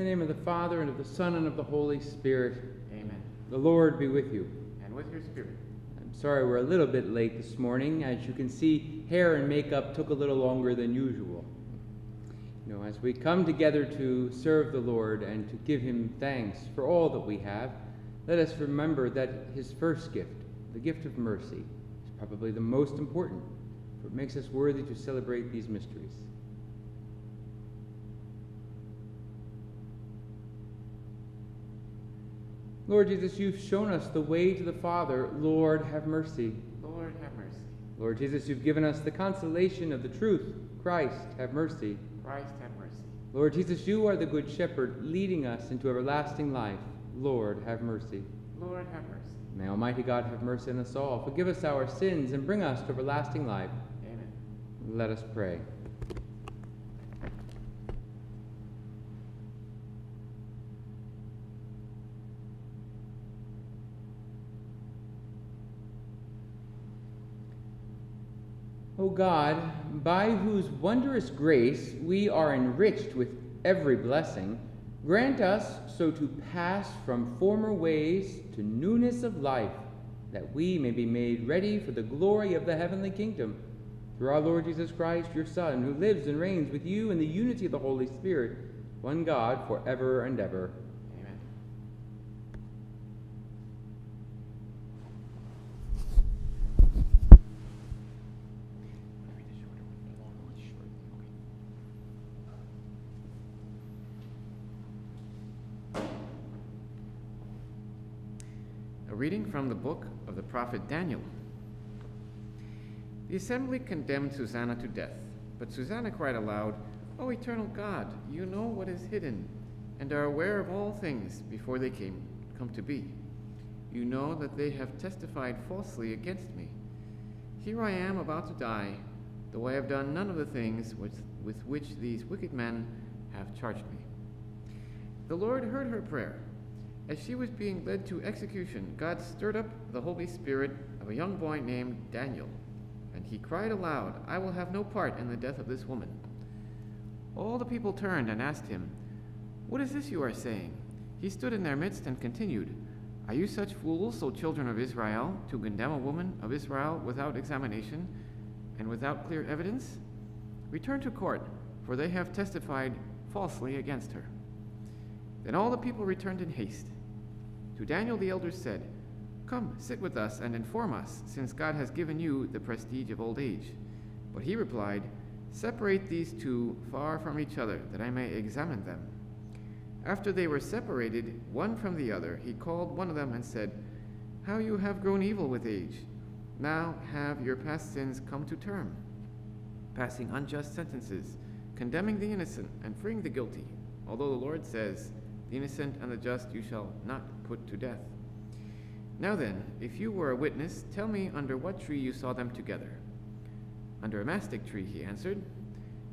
In the name of the Father, and of the Son, and of the Holy Spirit. Amen. The Lord be with you. And with your spirit. I'm sorry we're a little bit late this morning. As you can see, hair and makeup took a little longer than usual. You know, as we come together to serve the Lord and to give him thanks for all that we have, let us remember that his first gift, the gift of mercy, is probably the most important, for it makes us worthy to celebrate these mysteries. Lord Jesus, you've shown us the way to the Father. Lord, have mercy. Lord, have mercy. Lord Jesus, you've given us the consolation of the truth. Christ, have mercy. Christ, have mercy. Lord Jesus, you are the good shepherd, leading us into everlasting life. Lord, have mercy. Lord, have mercy. May Almighty God have mercy on us all, forgive us our sins, and bring us to everlasting life. Amen. Let us pray. O God, by whose wondrous grace we are enriched with every blessing, grant us so to pass from former ways to newness of life, that we may be made ready for the glory of the heavenly kingdom. Through our Lord Jesus Christ, your Son, who lives and reigns with you in the unity of the Holy Spirit, one God, for ever and ever. From the book of the prophet Daniel. The assembly condemned Susanna to death, but Susanna cried aloud, O eternal God, you know what is hidden, and are aware of all things before they came come to be. You know that they have testified falsely against me. Here I am about to die, though I have done none of the things with, with which these wicked men have charged me. The Lord heard her prayer. As she was being led to execution, God stirred up the Holy Spirit of a young boy named Daniel, and he cried aloud, I will have no part in the death of this woman. All the people turned and asked him, What is this you are saying? He stood in their midst and continued, Are you such fools, O children of Israel, to condemn a woman of Israel without examination and without clear evidence? Return to court, for they have testified falsely against her. Then all the people returned in haste. To Daniel the elders said, Come, sit with us and inform us, since God has given you the prestige of old age. But he replied, Separate these two far from each other, that I may examine them. After they were separated, one from the other, he called one of them and said, How you have grown evil with age! Now have your past sins come to term, passing unjust sentences, condemning the innocent and freeing the guilty, although the Lord says, The innocent and the just you shall not put to death. Now then, if you were a witness, tell me under what tree you saw them together. Under a mastic tree, he answered.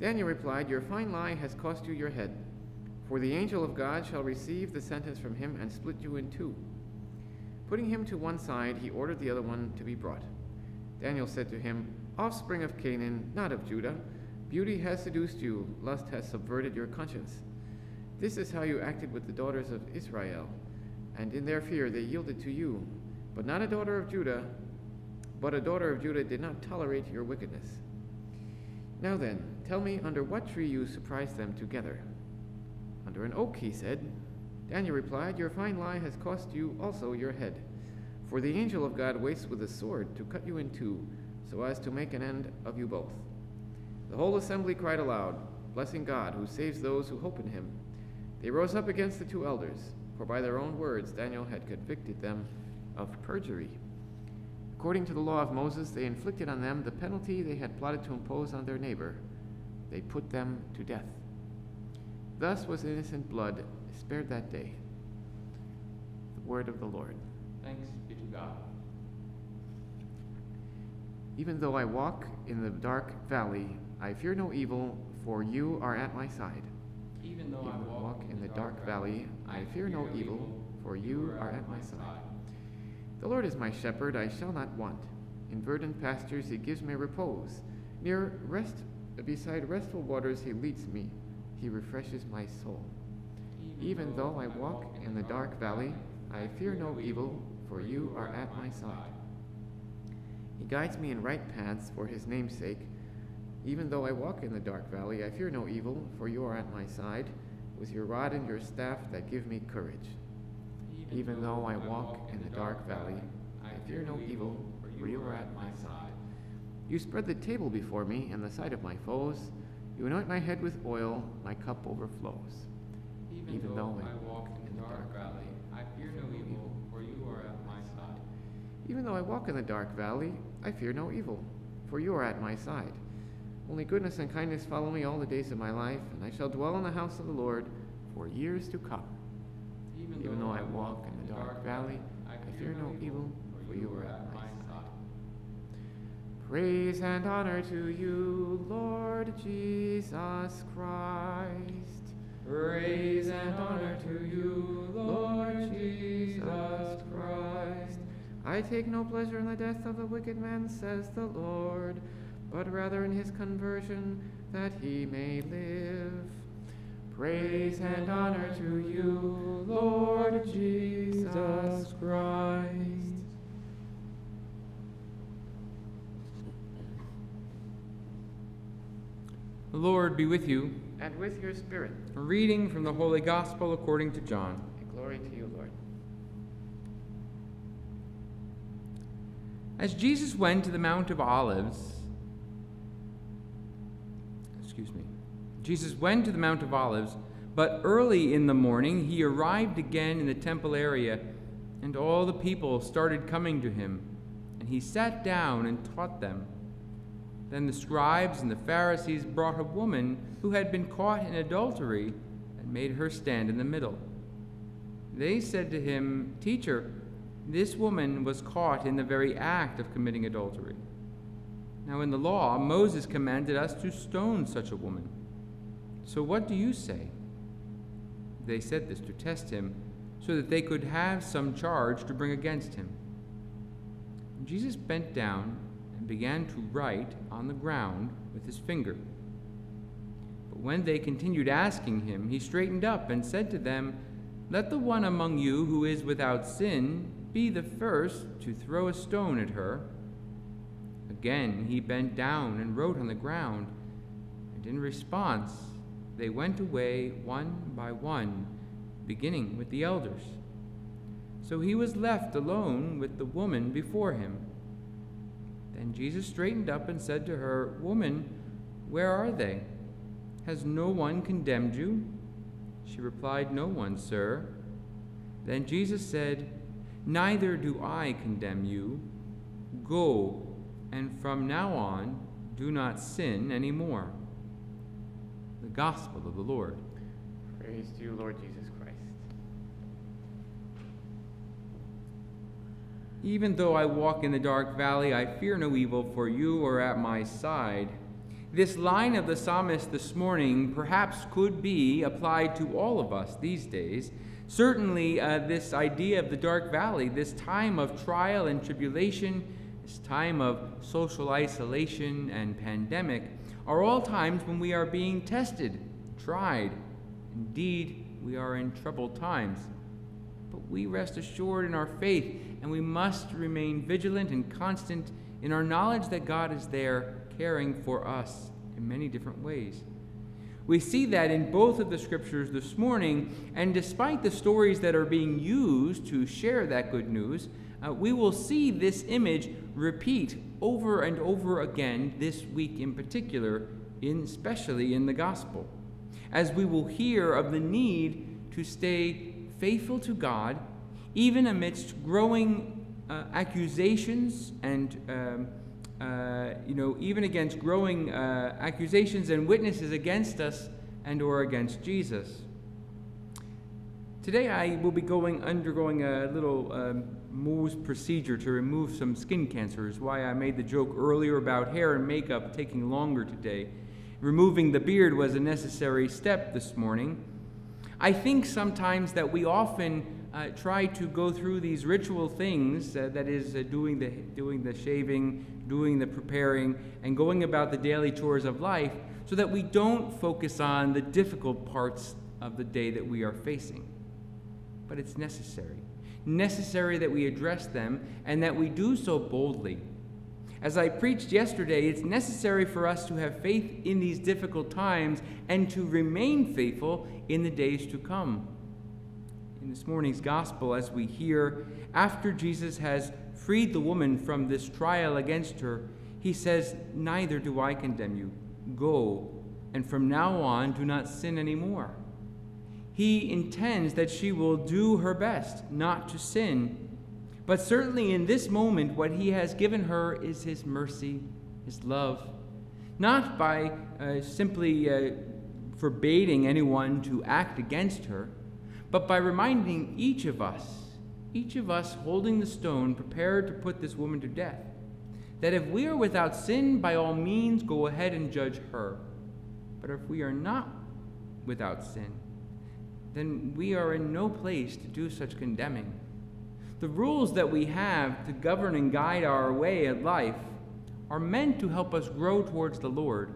Daniel replied, Your fine lie has cost you your head, for the angel of God shall receive the sentence from him and split you in two. Putting him to one side, he ordered the other one to be brought. Daniel said to him, Offspring of Canaan, not of Judah, beauty has seduced you, lust has subverted your conscience. This is how you acted with the daughters of Israel, and in their fear they yielded to you. But not a daughter of Judah, but a daughter of Judah did not tolerate your wickedness. Now then, tell me under what tree you surprised them together. Under an oak, he said. Daniel replied, Your fine lie has cost you also your head. For the angel of God waits with a sword to cut you in two, so as to make an end of you both. The whole assembly cried aloud, blessing God, who saves those who hope in him. They rose up against the two elders, for by their own words Daniel had convicted them of perjury. According to the law of Moses, they inflicted on them the penalty they had plotted to impose on their neighbor. They put them to death. Thus was innocent blood spared that day. The word of the Lord. Thanks be to God. Even though I walk in the dark valley, I fear no evil, for you are at my side. Even though Even I I walk in the dark valley, I fear no evil, for you are at my side. The Lord is my shepherd, I shall not want. In verdant pastures he gives me repose. Near rest beside restful waters he leads me. He refreshes my soul. Even though I walk in the dark valley, I fear no evil, for you are at my side. He guides me in right paths for his name's sake. Even though I walk in the dark valley, I fear no evil, for you are at my side, with your rod and your staff that give me courage. Even though I walk in the dark valley, I fear no evil, for you are at my side. You spread the table before me in the sight of my foes. You anoint my head with oil, my cup overflows. Even though I walk in the dark valley, I fear no evil, for you are at my side. Even though I walk in the dark valley, I fear no evil, for you are at my side. Only goodness and kindness follow me all the days of my life, and I shall dwell in the house of the Lord for years to come. Even though I walk in the dark valley, I fear no evil, for you are at my side. Praise and honor to you, Lord Jesus Christ. Praise and honor to you, Lord Jesus Christ. I take no pleasure in the death of the wicked man, says the Lord, but rather in his conversion, that he may live. Praise and honor to you, Lord Jesus Christ. The Lord be with you. And with your spirit. A reading from the Holy Gospel according to John. Glory to you, Lord. As Jesus went to the Mount of Olives, excuse me, Jesus went to the Mount of Olives, but early in the morning he arrived again in the temple area, and all the people started coming to him, and he sat down and taught them. Then the scribes and the Pharisees brought a woman who had been caught in adultery and made her stand in the middle. They said to him, Teacher, this woman was caught in the very act of committing adultery. Now, in the law, Moses commanded us to stone such a woman. So, what do you say? They said this to test him, so that they could have some charge to bring against him. Jesus bent down and began to write on the ground with his finger. But when they continued asking him, he straightened up and said to them, Let the one among you who is without sin be the first to throw a stone at her. Again he bent down and wrote on the ground, and in response they went away one by one, beginning with the elders. So he was left alone with the woman before him. Then Jesus straightened up and said to her, Woman, where are they? Has no one condemned you? She replied, No one, sir. Then Jesus said, Neither do I condemn you. Go, and from now on, do not sin any more. The Gospel of the Lord. Praise to you, Lord Jesus Christ. Even though I walk in the dark valley, I fear no evil, for you are at my side. This line of the psalmist this morning perhaps could be applied to all of us these days. Certainly, uh, this idea of the dark valley, this time of trial and tribulation, this time of social isolation and pandemic, are all times when we are being tested, tried. Indeed, we are in troubled times. But we rest assured in our faith, and we must remain vigilant and constant in our knowledge that God is there caring for us in many different ways. We see that in both of the scriptures this morning, and despite the stories that are being used to share that good news, uh, we will see this image repeat over and over again this week in particular, in, especially in the gospel, as we will hear of the need to stay faithful to God, even amidst growing uh, accusations and um, uh, you know, even against growing uh, accusations and witnesses against us and or against Jesus. Today I will be going undergoing a little um, Mohs procedure to remove some skin cancer. Is why I made the joke earlier about hair and makeup taking longer today. Removing the beard was a necessary step this morning. I think sometimes that we often uh, try to go through these ritual things, uh, that is, uh, doing, the, doing the shaving, doing the preparing, and going about the daily chores of life, so that we don't focus on the difficult parts of the day that we are facing. But it's necessary. Necessary that we address them and that we do so boldly. As I preached yesterday, it's necessary for us to have faith in these difficult times and to remain faithful in the days to come. In this morning's gospel, as we hear, after Jesus has freed the woman from this trial against her, he says, Neither do I condemn you. Go, and from now on do not sin anymore. He intends that she will do her best not to sin but certainly in this moment, what he has given her is his mercy, his love. Not by uh, simply uh, forbidding anyone to act against her, but by reminding each of us, each of us holding the stone prepared to put this woman to death, that if we are without sin, by all means go ahead and judge her. But if we are not without sin, then we are in no place to do such condemning. The rules that we have to govern and guide our way of life are meant to help us grow towards the Lord.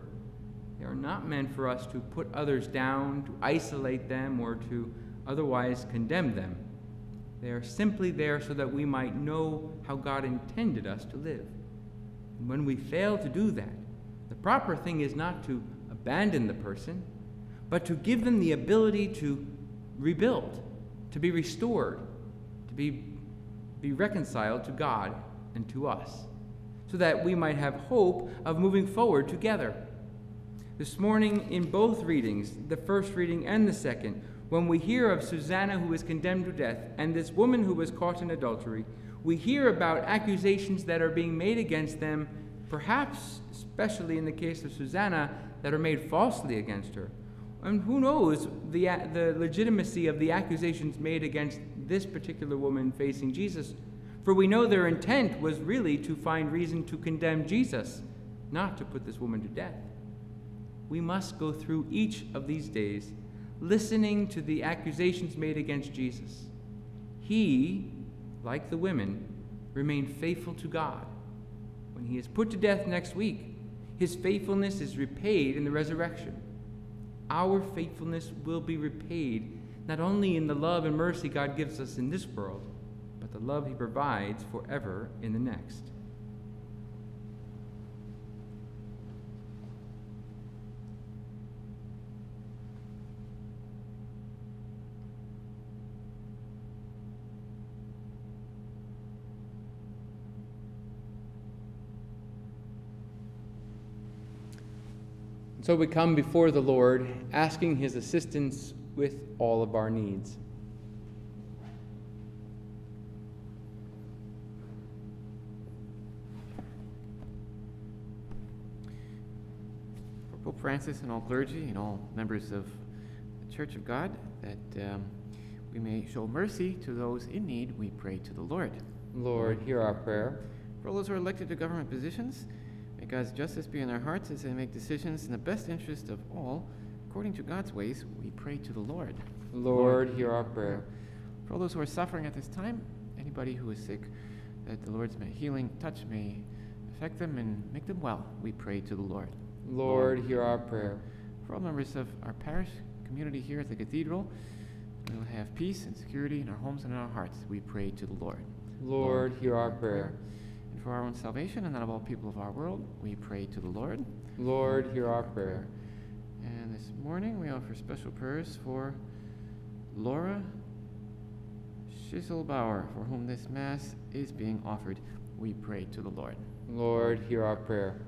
They are not meant for us to put others down, to isolate them, or to otherwise condemn them. They are simply there so that we might know how God intended us to live. And when we fail to do that, the proper thing is not to abandon the person, but to give them the ability to rebuild, to be restored, to be be reconciled to God and to us, so that we might have hope of moving forward together. This morning, in both readings, the first reading and the second, when we hear of Susanna who was condemned to death and this woman who was caught in adultery, we hear about accusations that are being made against them, perhaps, especially in the case of Susanna, that are made falsely against her. And who knows the, the legitimacy of the accusations made against this particular woman facing Jesus? For we know their intent was really to find reason to condemn Jesus, not to put this woman to death. We must go through each of these days listening to the accusations made against Jesus. He, like the women, remained faithful to God. When he is put to death next week, his faithfulness is repaid in the resurrection our faithfulness will be repaid not only in the love and mercy God gives us in this world, but the love He provides forever in the next. So we come before the Lord, asking his assistance with all of our needs. For Pope Francis and all clergy and all members of the Church of God, that um, we may show mercy to those in need, we pray to the Lord. Lord, hear our prayer. For all those who are elected to government positions, God's justice be in our hearts as they make decisions in the best interest of all. According to God's ways, we pray to the Lord. Lord, Lord hear our prayer. For all those who are suffering at this time, anybody who is sick, that the Lord's healing touch may affect them and make them well, we pray to the Lord. Lord, Lord hear our prayer. For all members of our parish community here at the cathedral, we will have peace and security in our homes and in our hearts. We pray to the Lord. Lord, Lord hear our prayer. prayer for our own salvation and that of all people of our world, we pray to the Lord. Lord, hear our prayer. And this morning we offer special prayers for Laura Schisselbauer, for whom this Mass is being offered. We pray to the Lord. Lord, hear our prayer.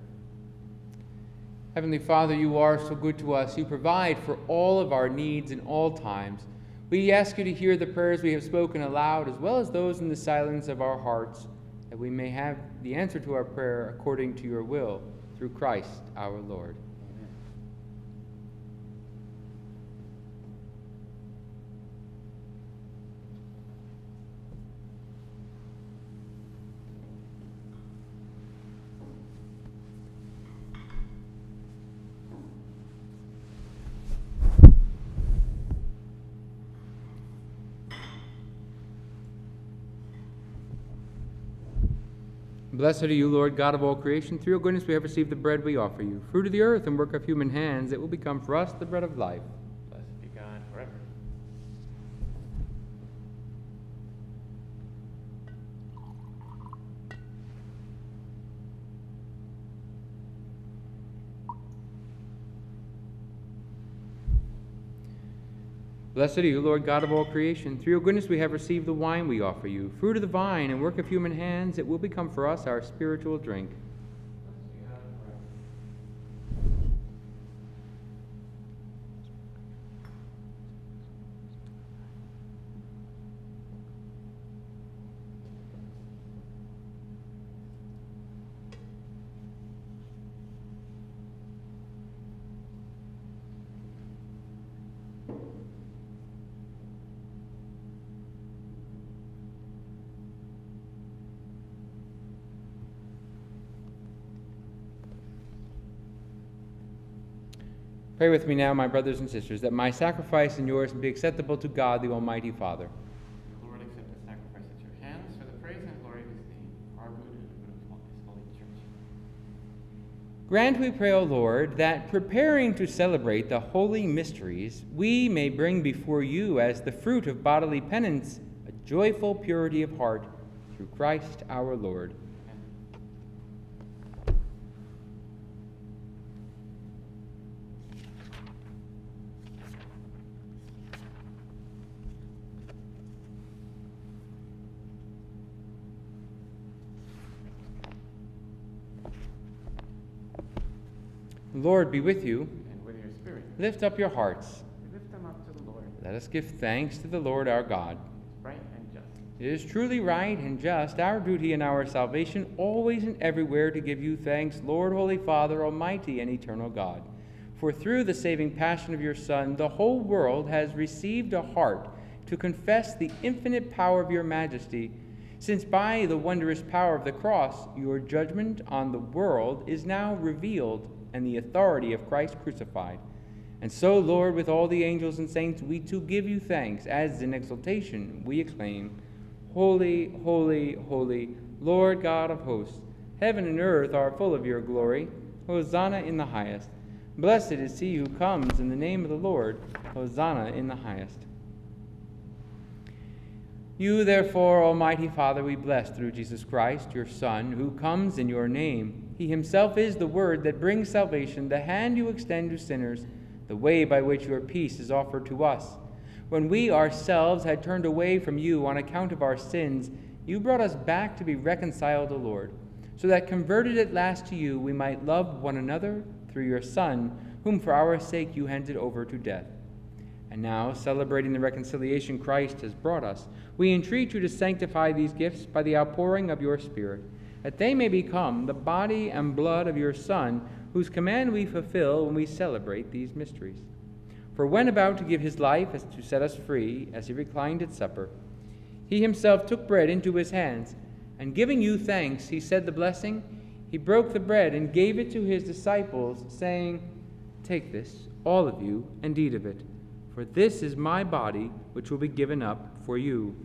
Heavenly Father, you are so good to us. You provide for all of our needs in all times. We ask you to hear the prayers we have spoken aloud, as well as those in the silence of our hearts that we may have the answer to our prayer according to your will through Christ our Lord. Blessed are you, Lord God of all creation. Through your goodness we have received the bread we offer you, fruit of the earth and work of human hands. It will become for us the bread of life. Blessed are you, Lord God of all creation. Through your goodness we have received the wine we offer you, fruit of the vine and work of human hands. It will become for us our spiritual drink. Pray with me now, my brothers and sisters, that my sacrifice and yours be acceptable to God, the Almighty Father. Lord, accept the sacrifice at your hands for the praise and glory of his name, our good and the good of his holy church. Grant, we pray, O Lord, that preparing to celebrate the holy mysteries, we may bring before you as the fruit of bodily penance a joyful purity of heart through Christ our Lord. Lord be with you. And with your spirit. Lift up your hearts. We lift them up to the Lord. Let us give thanks to the Lord our God. Right and just. It is truly right and just, our duty and our salvation, always and everywhere to give you thanks, Lord, Holy Father, Almighty and eternal God. For through the saving passion of your Son, the whole world has received a heart to confess the infinite power of your majesty, since by the wondrous power of the cross, your judgment on the world is now revealed and the authority of Christ crucified. And so, Lord, with all the angels and saints, we too give you thanks, as in exultation we exclaim, Holy, holy, holy, Lord God of hosts, heaven and earth are full of your glory. Hosanna in the highest. Blessed is he who comes in the name of the Lord. Hosanna in the highest. You, therefore, Almighty Father, we bless through Jesus Christ, your Son, who comes in your name. He himself is the word that brings salvation, the hand you extend to sinners, the way by which your peace is offered to us. When we ourselves had turned away from you on account of our sins, you brought us back to be reconciled the Lord, so that converted at last to you, we might love one another through your Son, whom for our sake you handed over to death. And now, celebrating the reconciliation Christ has brought us, we entreat you to sanctify these gifts by the outpouring of your Spirit, that they may become the body and blood of your Son, whose command we fulfill when we celebrate these mysteries. For when about to give his life as to set us free, as he reclined at supper, he himself took bread into his hands, and giving you thanks, he said the blessing. He broke the bread and gave it to his disciples, saying, Take this, all of you, and eat of it, for this is my body, which will be given up for you.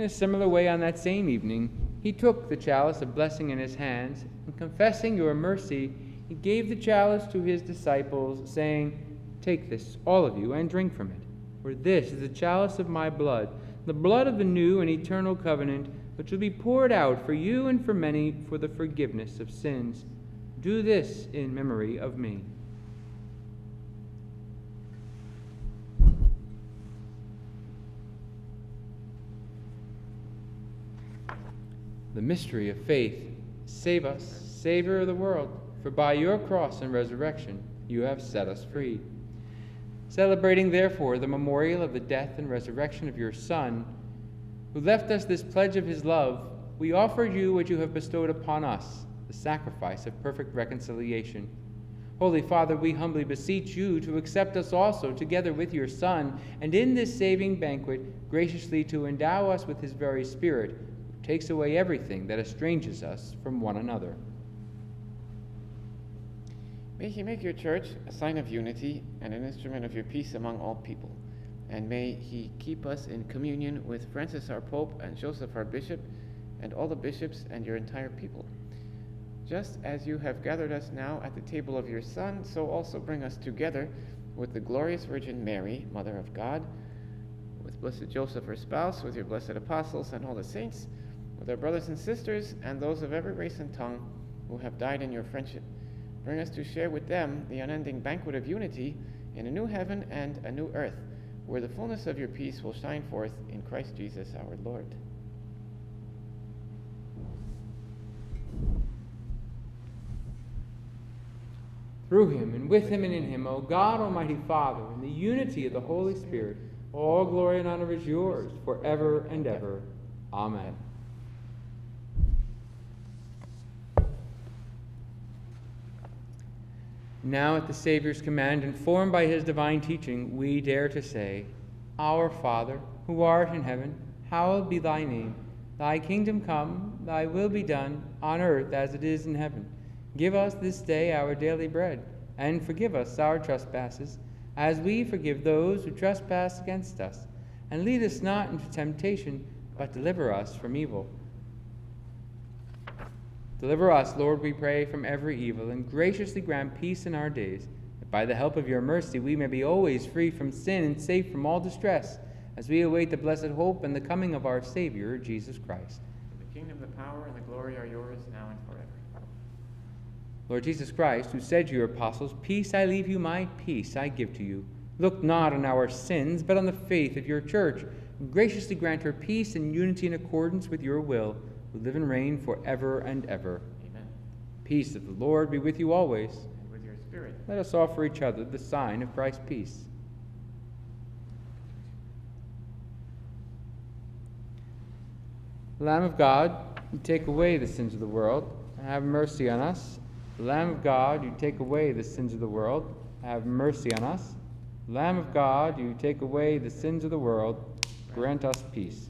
In a similar way, on that same evening, he took the chalice of blessing in his hands, and confessing your mercy, he gave the chalice to his disciples, saying, Take this, all of you, and drink from it. For this is the chalice of my blood, the blood of the new and eternal covenant, which will be poured out for you and for many for the forgiveness of sins. Do this in memory of me. The mystery of faith. Save us, Savior of the world, for by your cross and resurrection you have set us free. Celebrating, therefore, the memorial of the death and resurrection of your Son, who left us this pledge of his love, we offer you what you have bestowed upon us, the sacrifice of perfect reconciliation. Holy Father, we humbly beseech you to accept us also together with your Son, and in this saving banquet graciously to endow us with his very Spirit, takes away everything that estranges us from one another. May he make your church a sign of unity and an instrument of your peace among all people. And may he keep us in communion with Francis our Pope and Joseph our Bishop and all the bishops and your entire people. Just as you have gathered us now at the table of your Son, so also bring us together with the glorious Virgin Mary, Mother of God, with blessed Joseph her spouse, with your blessed apostles and all the saints, our brothers and sisters and those of every race and tongue who have died in your friendship. Bring us to share with them the unending banquet of unity in a new heaven and a new earth, where the fullness of your peace will shine forth in Christ Jesus our Lord. Through him, and with him, and in him, O God, Almighty Father, in the unity of the Holy Spirit, all glory and honor is yours forever and ever. Amen. Now, at the Savior's command, informed by his divine teaching, we dare to say, Our Father, who art in heaven, hallowed be thy name. Thy kingdom come, thy will be done, on earth as it is in heaven. Give us this day our daily bread, and forgive us our trespasses, as we forgive those who trespass against us. And lead us not into temptation, but deliver us from evil. Deliver us, Lord, we pray, from every evil, and graciously grant peace in our days, that by the help of your mercy we may be always free from sin and safe from all distress, as we await the blessed hope and the coming of our Savior, Jesus Christ. The kingdom, the power, and the glory are yours now and forever. Lord Jesus Christ, who said to your apostles, Peace I leave you, my peace I give to you. Look not on our sins, but on the faith of your church, and graciously grant her peace and unity in accordance with your will who live and reign forever and ever. Amen. Peace of the Lord be with you always. And with your spirit. Let us offer each other the sign of Christ's peace. Lamb of God, you take away the sins of the world. Have mercy on us. Lamb of God, you take away the sins of the world. Have mercy on us. Lamb of God, you take away the sins of the world. Grant us peace.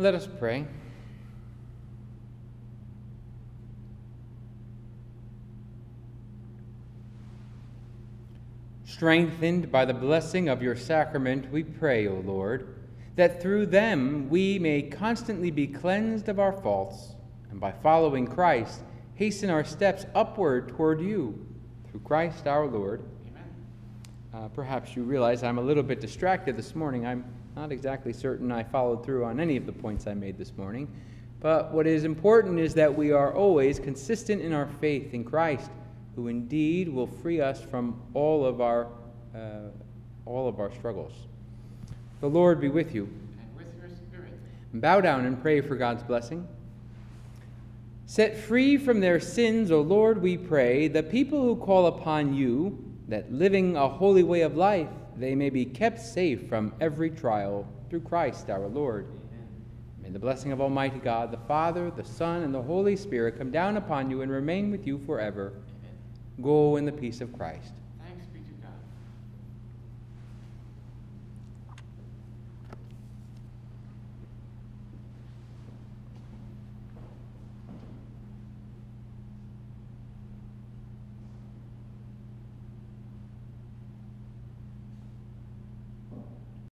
Let us pray. Strengthened by the blessing of your sacrament, we pray, O Lord, that through them we may constantly be cleansed of our faults, and by following Christ, hasten our steps upward toward you. Through Christ our Lord. Amen. Uh, perhaps you realize I'm a little bit distracted this morning. I'm not exactly certain I followed through on any of the points I made this morning. But what is important is that we are always consistent in our faith in Christ, who indeed will free us from all of our, uh, all of our struggles. The Lord be with you. And with your spirit. Bow down and pray for God's blessing. Set free from their sins, O Lord, we pray, the people who call upon you, that living a holy way of life, they may be kept safe from every trial through Christ our Lord. May the blessing of Almighty God, the Father, the Son, and the Holy Spirit come down upon you and remain with you forever. Go in the peace of Christ.